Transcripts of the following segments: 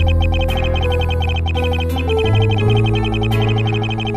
うん。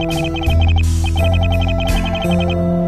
Thank you.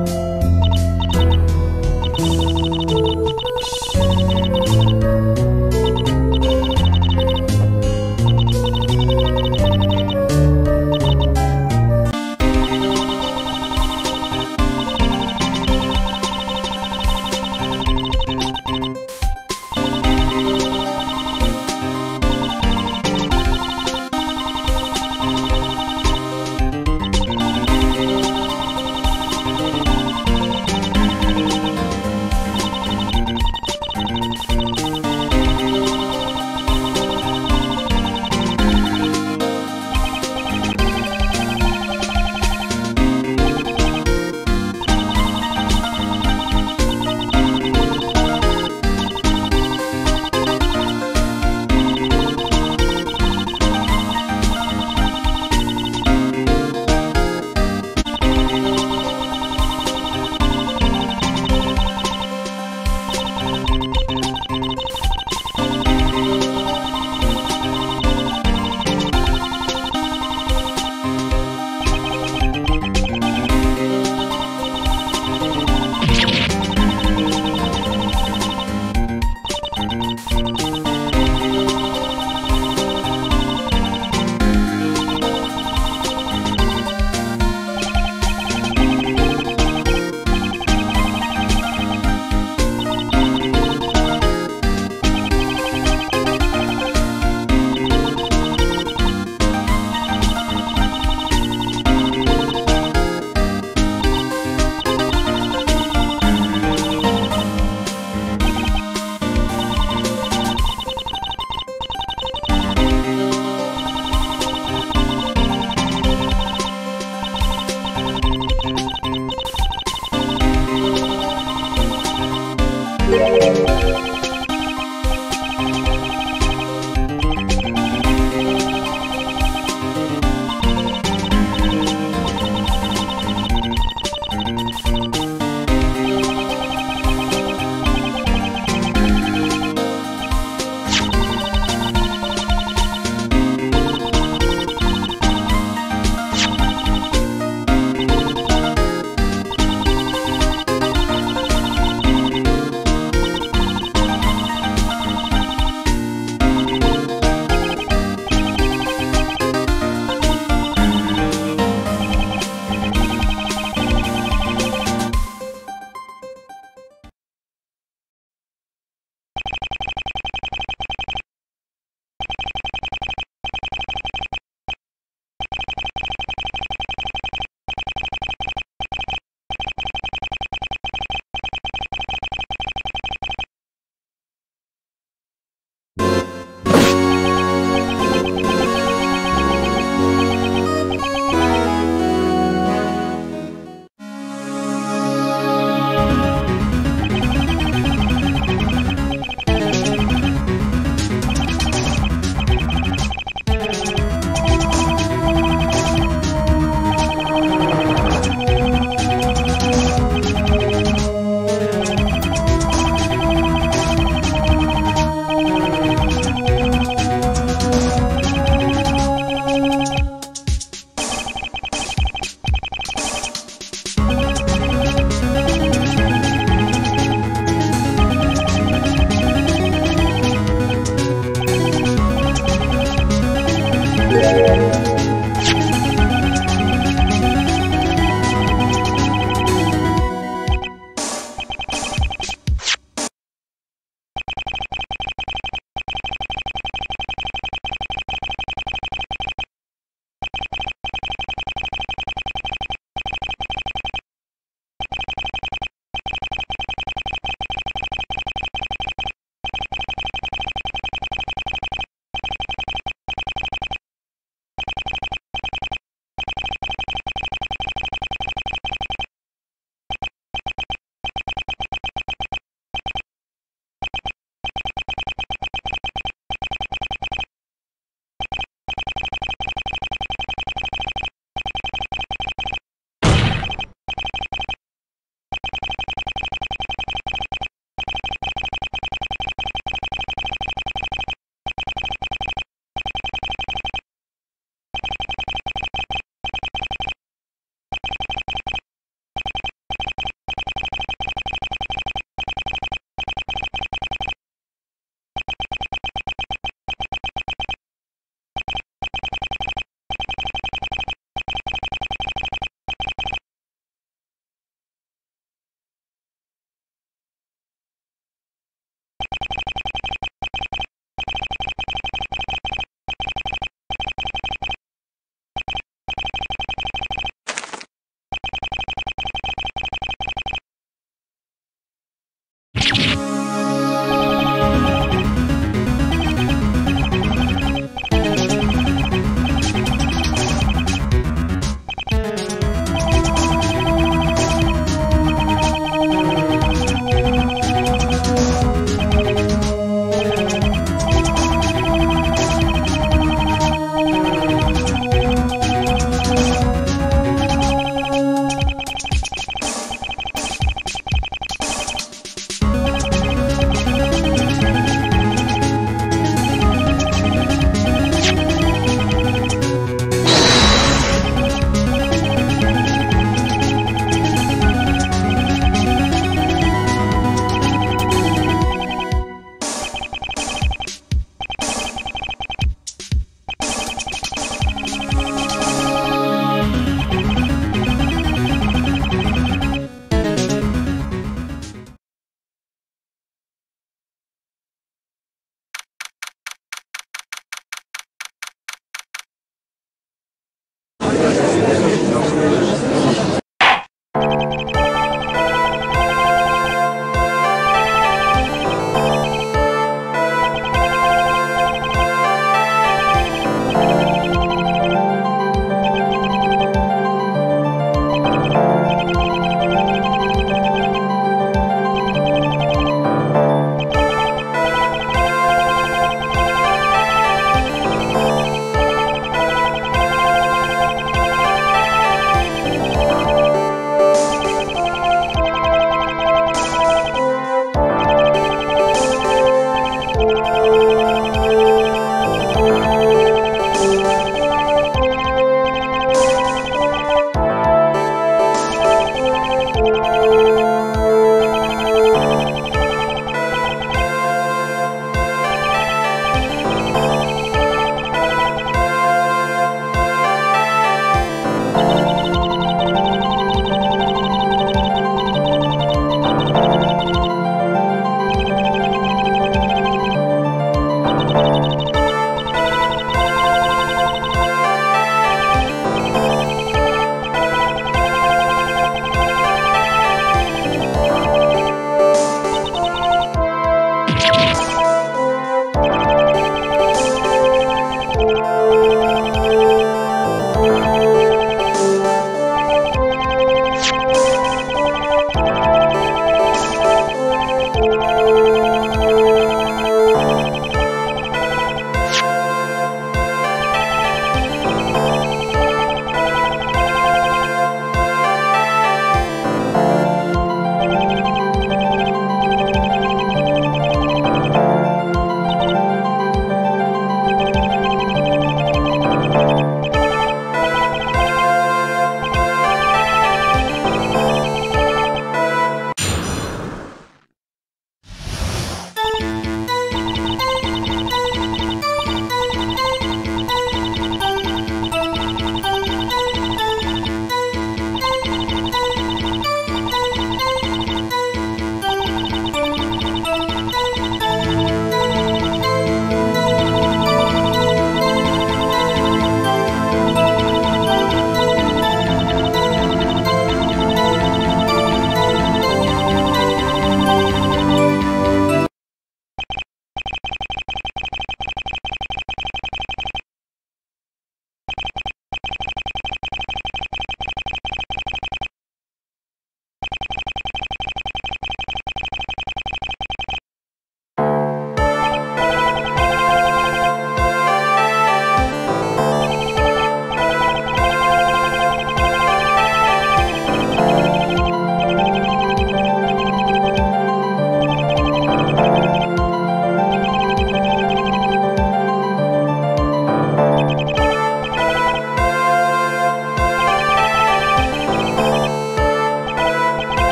Música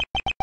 何?